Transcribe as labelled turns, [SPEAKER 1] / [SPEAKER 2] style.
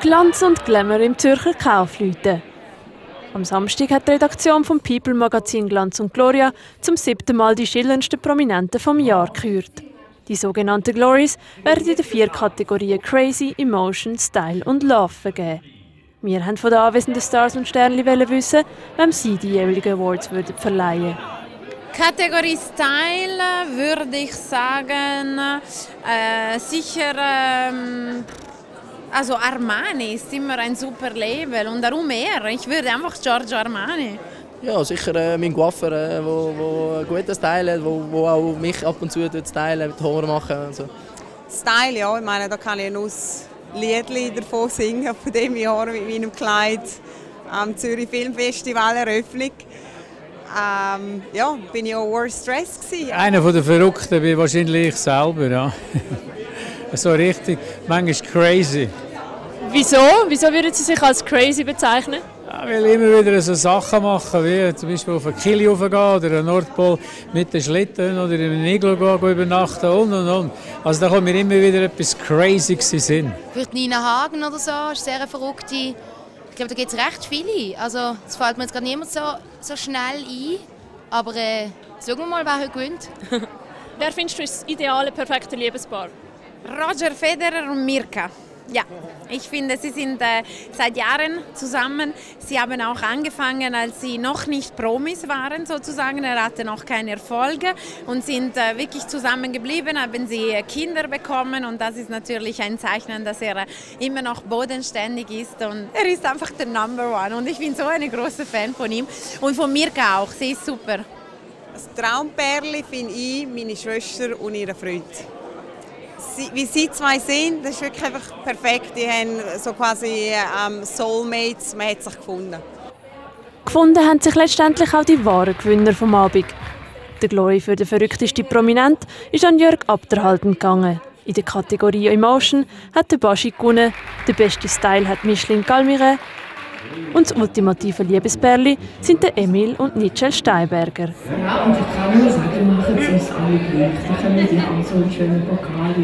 [SPEAKER 1] Glanz und Glamour im Zürcher Kaufleuten. Am Samstag hat die Redaktion vom People Magazin Glanz und Gloria zum siebten Mal die schillerndsten Prominenten vom Jahr gekürt. Die sogenannten Glories werden in den vier Kategorien Crazy, Emotion, Style und Love vergeben. Wir haben von den anwesenden Stars und Sternli wissen, wem sie die jeweiligen Awards würden verleihen
[SPEAKER 2] Kategorie Style würde ich sagen, äh, sicher ähm, also Armani ist immer ein super Label und darum er. Ich würde einfach Giorgio Armani.
[SPEAKER 3] Ja, sicher äh, mein Coiffeur, äh, wo, wo einen guten Style hat, wo, wo auch mich ab und zu stylen, mit Haare machen. Also.
[SPEAKER 4] Style, ja, ich meine, da kann ich ein Liedli davon singen, von dem Jahr mit meinem Kleid am Zürich Filmfestival Eröffnung. Ähm, ja, bin ich auch worst stressed gewesen.
[SPEAKER 5] Einer der Verrückten bin wahrscheinlich ich selber, ja. so richtig, manchmal crazy.
[SPEAKER 1] Wieso? Wieso würden Sie sich als crazy bezeichnen?
[SPEAKER 5] Ja, weil immer wieder so Sachen machen, wie zum Beispiel auf eine Kili raufgehen oder einen Nordpol mit den Schlitten oder in einem Iglo gehen, übernachten und und und. Also da kommt mir immer wieder etwas crazy Sinn.
[SPEAKER 6] Vielleicht Nina Hagen oder so, ist sehr eine verrückte. Ich glaube, da gibt es recht viele. Also es fällt mir jetzt gerade niemand so, so schnell ein. Aber äh, schauen wir mal, wer heute gewinnt.
[SPEAKER 1] wer findest du das ideale, perfekte Liebespaar?
[SPEAKER 2] Roger Federer und Mirka. Ja, ich finde, sie sind äh, seit Jahren zusammen. Sie haben auch angefangen, als sie noch nicht Promis waren, sozusagen. Er hatte noch keine Erfolge und sind äh, wirklich zusammengeblieben, haben sie äh, Kinder bekommen und das ist natürlich ein Zeichen, dass er äh, immer noch bodenständig ist und er ist einfach der Number One und ich bin so eine große Fan von ihm und von Mirka auch. Sie ist super.
[SPEAKER 4] Das Traumpärli finde ich meine Schwester und ihre Freund wie sie zwei sind, das ist wirklich einfach perfekt. Die haben so quasi ähm, Soulmates, man hat sich gefunden.
[SPEAKER 1] Gefunden haben sich letztendlich auch die wahren Gewinner vom Abend. Der Glory für den verrücktesten Prominent ist an Jörg Abderhalten gegangen. In der Kategorie Emotion hat der Baschi gewonnen, der beste Style hat Micheline Galmire und das ultimative Liebespärli sind der Emil und Nitschel Steinberger.
[SPEAKER 7] Ja, und ich kann nur sagen, machen es alle gleich. Da können die haben so einen schönen Pokal